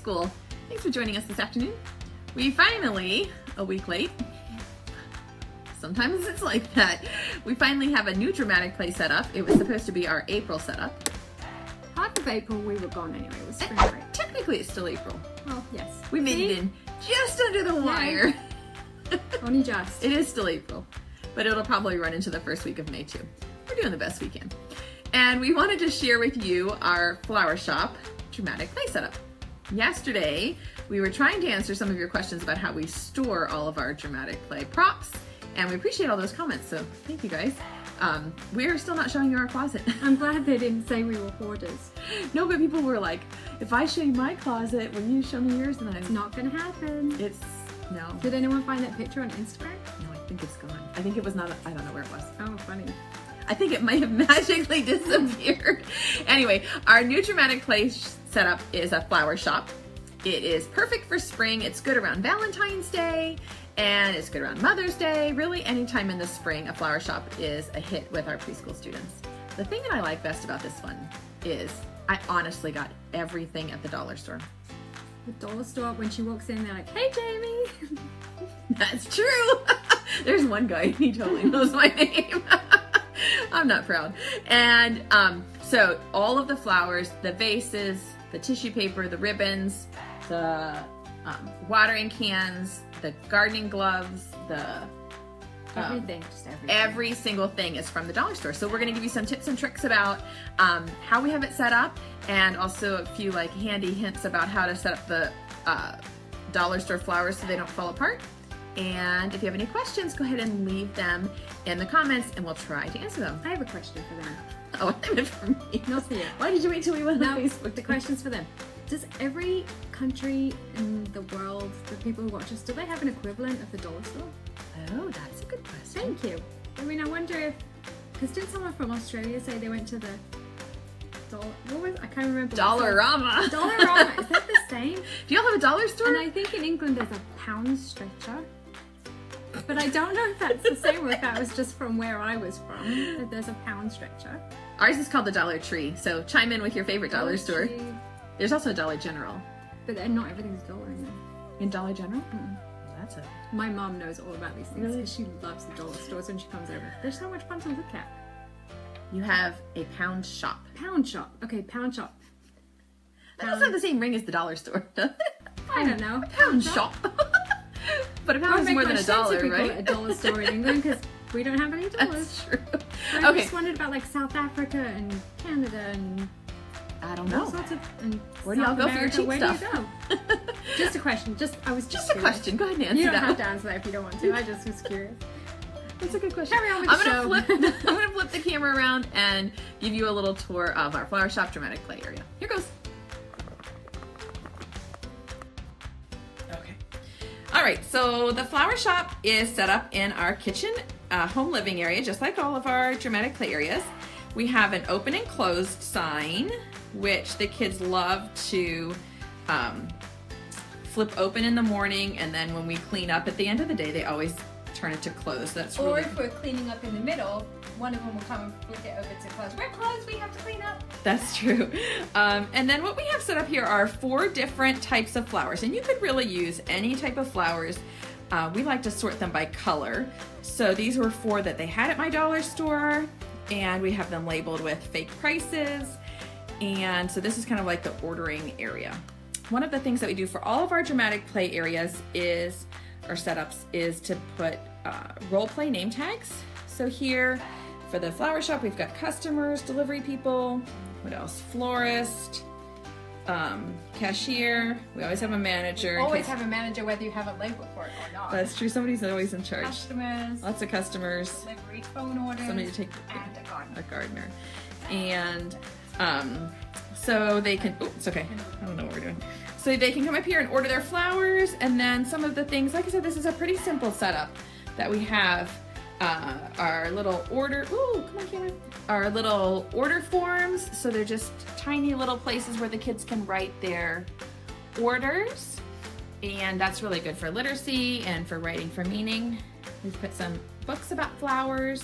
School. Thanks for joining us this afternoon. We finally, a week late, sometimes it's like that, we finally have a new dramatic play set up. It was supposed to be our April setup. Half of April we were gone anyway. It was eh, spring And break. technically it's still April. Well, yes. We made See? it in just under the wire. Only just. It is still April, but it'll probably run into the first week of May too. We're doing the best we can. And we wanted to share with you our flower shop dramatic play setup. Yesterday, we were trying to answer some of your questions about how we store all of our dramatic play props, and we appreciate all those comments, so thank you guys. Um, we're still not showing you our closet. I'm glad they didn't say we were hoarders. no, but people were like, if I show you my closet, will you show me yours? And I, It's not gonna happen. it's, no. Did anyone find that picture on Instagram? No, I think it's gone. I think it was not, I don't know where it was. Oh, funny. I think it might have magically disappeared. anyway, our new dramatic play setup is a flower shop. It is perfect for spring. It's good around Valentine's Day and it's good around Mother's Day. Really, anytime in the spring, a flower shop is a hit with our preschool students. The thing that I like best about this one is I honestly got everything at the dollar store. The dollar store, when she walks in, they're like, hey, Jamie. That's true. There's one guy, he totally knows my name. I'm not proud. And um, so all of the flowers, the vases, the tissue paper, the ribbons, the um, watering cans, the gardening gloves, the um, everything, just everything. every single thing is from the dollar store. So we're going to give you some tips and tricks about um, how we have it set up, and also a few like handy hints about how to set up the uh, dollar store flowers so they don't fall apart. And if you have any questions, go ahead and leave them in the comments, and we'll try to answer them. I have a question for them. Oh, for me. Not for you. Why did you wait till we went No, on Facebook? the question's for them. Does every country in the world, the people who watch us, do they have an equivalent of the dollar store? Oh, that's a good question. Thank you. I mean, I wonder if, because didn't someone from Australia say they went to the dollar? What was I can't remember. Dollarama. Dollarama. Is that the same? Do y'all have a dollar store? And I think in England there's a pound stretcher. But I don't know if that's the same or if that was just from where I was from. There's a pound stretcher. Ours is called the Dollar Tree. So chime in with your favorite dollar store. Tree. There's also a Dollar General. But then not everything's dollar in there. In Dollar General? That's a My mom knows all about these things Really? because she loves the dollar stores when she comes over. There's so much fun to look at. You have a pound shop. Pound shop. Okay, pound shop. That doesn't have the same ring as the dollar store. I don't know. pound shop. but a pound is more than a dollar, call a dollar store in England because we don't have any dollars. That's true. I Okay, just wondered about like South Africa and Canada and I don't know. sorts of. Where do y'all go for your cheap Where stuff? do you go? Just a question. Just I was just, Just a question. Go ahead and answer that. You don't that. have to answer that if you don't want to. I just was curious. That's a good question. Carry on with I'm the gonna flip. I'm gonna flip the camera around and give you a little tour of our flower shop dramatic play area. Here goes. All right. So the flower shop is set up in our kitchen, uh, home living area, just like all of our dramatic play areas. We have an open and closed sign, which the kids love to. Um, flip open in the morning and then when we clean up at the end of the day they always turn it to close that's true. Or really if we're cleaning up in the middle, one of them will come and flip it over to close. We're closed, we have to clean up. That's true. Um, and then what we have set up here are four different types of flowers, and you could really use any type of flowers. Uh, we like to sort them by color. So these were four that they had at my dollar store, and we have them labeled with fake prices. And so this is kind of like the ordering area. One of the things that we do for all of our dramatic play areas is, or setups, is to put uh, role play name tags. So here for the flower shop, we've got customers, delivery people, what else? Florist, um, cashier. We always have a manager. in Always have a manager whether you have a label for it or not. That's true. Somebody's always in charge. Customers, Lots of customers. delivery, phone orders, Somebody to take and a garden. a gardener. And um, so they can, oh, it's okay. I don't know what we're doing. So they can come up here and order their flowers. And then some of the things, like I said, this is a pretty simple setup that we have. Uh, our little order, ooh, come on camera. Our little order forms. So they're just tiny little places where the kids can write their orders. And that's really good for literacy and for writing for meaning. We've put some books about flowers.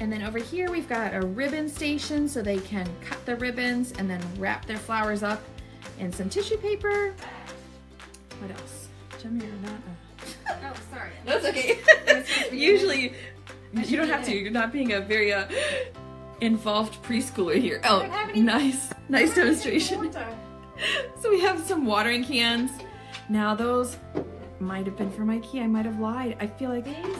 And then over here we've got a ribbon station so they can cut the ribbons and then wrap their flowers up in some tissue paper. What else? Jimmy or not? Oh, sorry. That's okay. Usually, You don't have to. You're not being a very uh, involved preschooler here. Oh, have nice, nice I don't have any demonstration. So we have some watering cans. Now those might have been from IKEA. I might have lied. I feel like. These?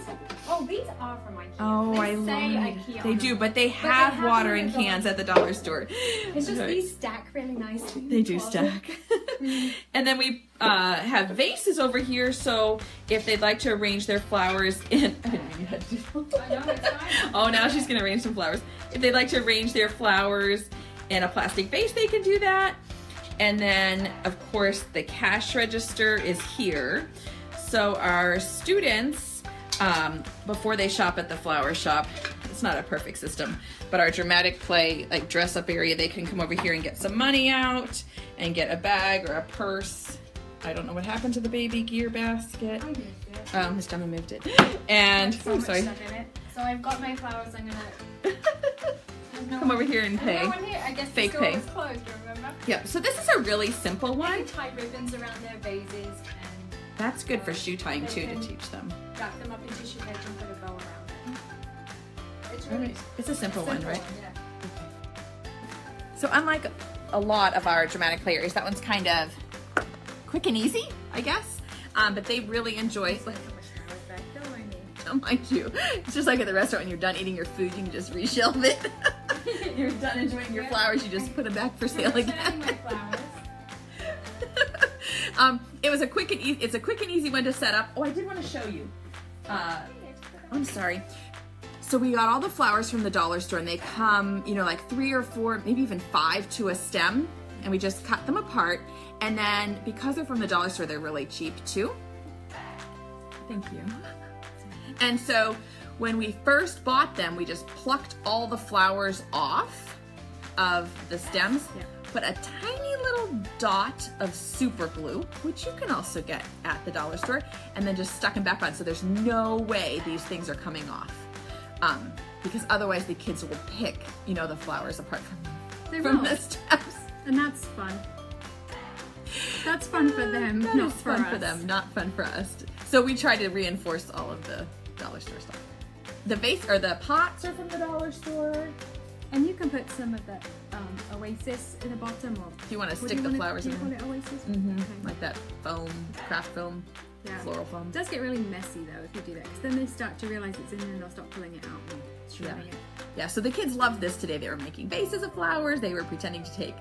Oh, these are from IKEA. Oh, they I lied. IKEA. They do, but they they have have watering cans at the dollar store. It's just Right. these stack really nicely. They do stack. and then we uh, have vases over here, so if they'd like to arrange their flowers in. I didn't mean to do I know, it's fine. Oh, now she's gonna arrange some flowers. If they'd like to arrange their flowers in a plastic vase, they can do that. And then, of course, the cash register is here. So our students, um, before they shop at the flower shop, it's not a perfect system, but our dramatic play, like dress up area, they can come over here and get some money out and get a bag or a purse. I don't know what happened to the baby gear basket. I moved it. Oh, Miss Gemma moved it. And, So oh, sorry. stuff in it. So I've got my flowers. I'm gonna. no Come over here and pay. No here. I guess Fake pay. closed. Remember? Yep, so this is a really simple one. tie ribbons around their vases and That's good for uh, shoe tying too to teach them. wrap them up in tissue paper and put a bow around it. It's a simple, one, right? Yeah. So unlike a lot of our dramatic players, that one's kind of quick and easy, I guess. Um, but they really enjoy. Look how much flowers back. Don't mind mind you. It's just like at the restaurant when you're done eating your food, you can just reshelve it. you're done enjoying your flowers, you just put them back for sale again. um, it was a quick and e- it's a quick and easy one to set up. Oh, I did want to show you. Uh, I'm sorry. So we got all the flowers from the dollar store and they come, you know, like three or four, maybe even five to a stem. And we just cut them apart. And then because they're from the dollar store, they're really cheap too. Thank you. And so when we first bought them, we just plucked all the flowers off of the stems, Yeah. put a tiny little dot of super glue, which you can also get at the dollar store, and then just stuck them back on. So there's no way these things are coming off. Um, because otherwise the kids will pick, you know, the flowers apart from, They from will. the stems. And that's fun. That's fun for them, That not for fun us. for them, not fun for us. So we try to reinforce all of the dollar store stuff. The vase or the pots are from the dollar store. And you can put some of the um, oasis in the bottom, or If you want to stick do the flowers wanna, in do you there. call it oasis? hmm Okay. Like that foam, craft foam, Yeah. floral foam. It does get really messy though if you do that, because then they start to realize it's in there and they'll start pulling it out and shredding Yeah. it. Yeah, so the kids loved this today. They were making vases of flowers. They were pretending to take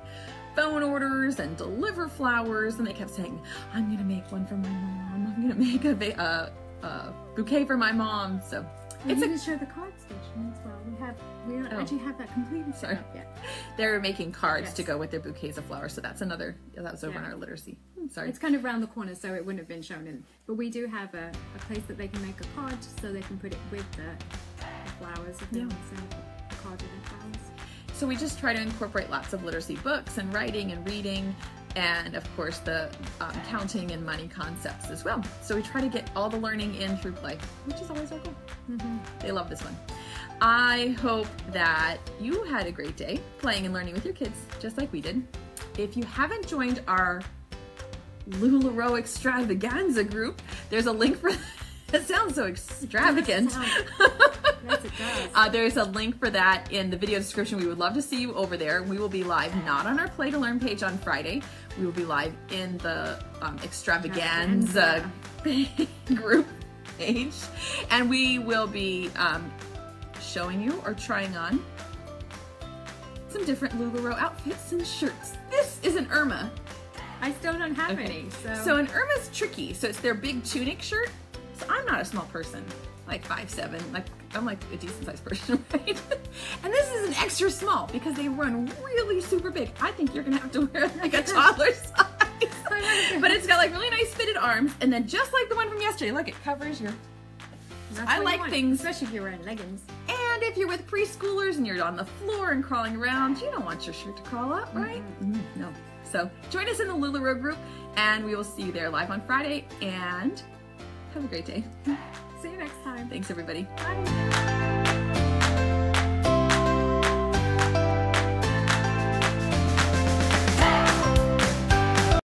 phone orders and deliver flowers, and they kept saying, "I'm gonna make one for my mom. I'm gonna make a, va- uh, a bouquet for my mom." So it's a show the card station as well. We have we don't Oh. actually have that completely set Sorry. up yet. they're making cards Yes. to go with their bouquets of flowers. So that's another. That was over Yeah. in our literacy. Hmm, Sorry. It's kind of round the corner, so it wouldn't have been shown in. But we do have a, a place that they can make a card, so they can put it with the, the flowers if they Yeah. want to send a card with the flowers. So we just try to incorporate lots of literacy books and writing and reading, and of course the um, counting and money concepts as well. So we try to get all the learning in through play, which is always our goal. They love this one. I hope that you had a great day playing and learning with your kids, just like we did. If you haven't joined our LuLaRoe extravaganza group, there's a link for. that sounds so extravagant. Yes, it does. Uh, there's a link for that in the video description. We would love to see you over there. We will be live not on our Play to Learn page on Friday. We will be live in the um, extravaganza group page. And we will be um, showing you or trying on some different LuLaRoe outfits and shirts. This is an Irma. I still don't have Okay. any, so, So an Irma's tricky. So it's their big tunic shirt. So I'm not a small person, like five seven. Like I'm like a decent sized person, right? and this is an extra small because they run really super big. I think you're gonna have to wear like a toddler size. but it's got like really nice fitted arms, and then just like the one from yesterday, look, it covers your. that's I like things- especially if you're wearing leggings. And if you're with preschoolers and you're on the floor and crawling around, you don't want your shirt to crawl up, right? Mm, no. So join us in the LuLaRoe group, and we will see you there live on Friday. And have a great day. See you next time. Thanks, everybody. Bye.